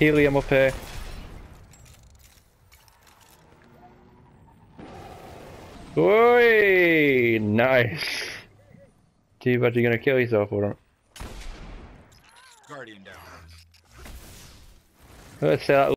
Helium up here. Oi! Nice. Too bad you're gonna kill yourself for it. Guardian down. Let's say that